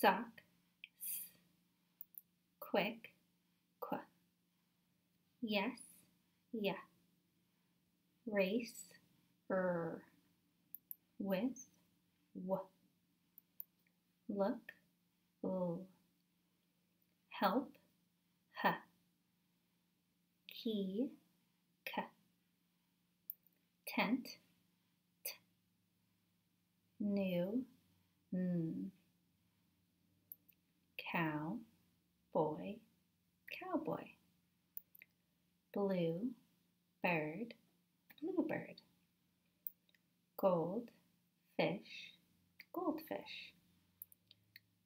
sock, s, quick, qu, yes, yeah, race, r, with, w, look, l, help, h, key, k, tent, t, new, n, cow, boy, cowboy, blue, bird, bluebird, gold, fish, goldfish,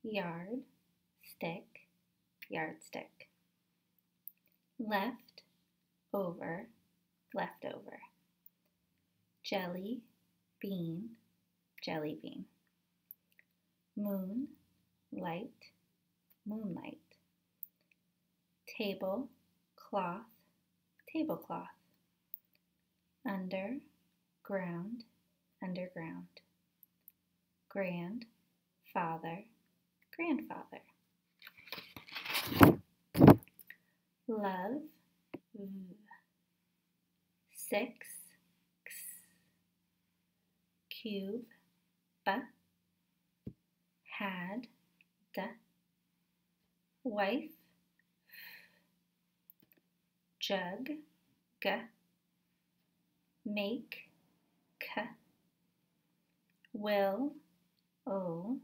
yard, stick, yardstick, left, over, leftover, jelly, bean, jelly bean, moon, light, moonlight, table, cloth, tablecloth, under, ground, underground, grand, father, grandfather, love, v, six, x, cube, b, wife, jug, g, make, k, will, o,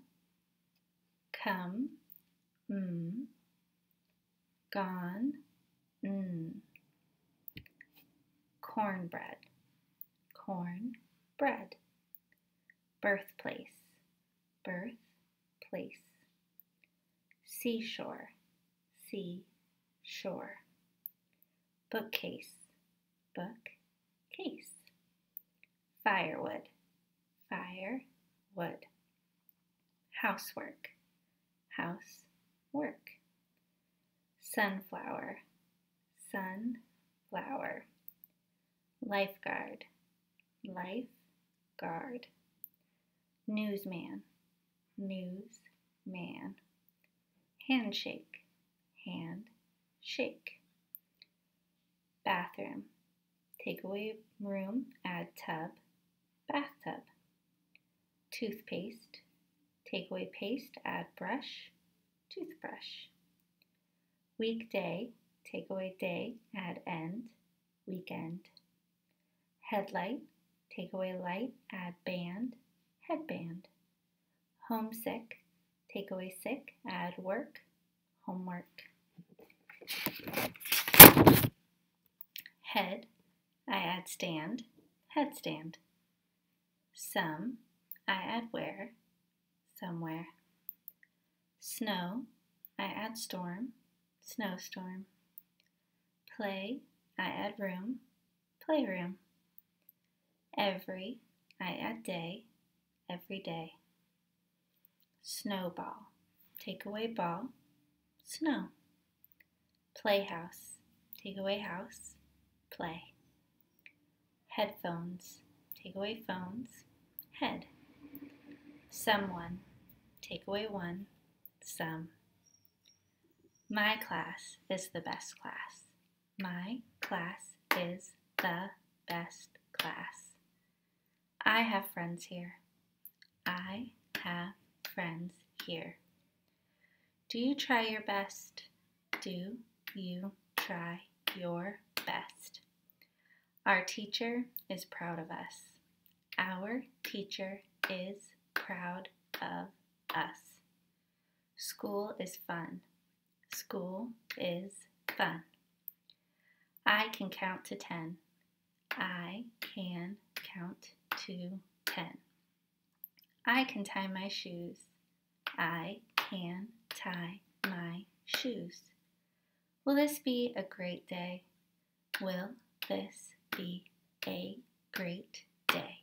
come, m, gone, n, cornbread, corn, bread, birthplace, birth, place, seashore, sea, shore, bookcase, book, case, firewood, fire, wood, housework, house, work, sunflower, sun, flower, lifeguard, life, guard, newsman, news, man, handshake, hand, shake, bathroom, take away room, add tub, bathtub, toothpaste, take away paste, add brush, toothbrush, weekday, take away day, add end, weekend, headlight, take away light, add band, headband, homesick, take away sick, add work, homework. Head, I add stand, headstand. Some, I add where, somewhere. Snow, I add storm, snowstorm. Play, I add room, playroom. Every, I add day, every day. Snowball, take away ball, snow. Playhouse, take away house, play. Headphones, take away phones, head. Someone, take away one, some. My class is the best class. My class is the best class. I have friends here. I have friends here. Do you try your best? Do you try your best? Our teacher is proud of us. Our teacher is proud of us. School is fun. School is fun. I can count to ten. I can count to ten. I can tie my shoes. I can tie my shoes. Will this be a great day? Will this be a great day?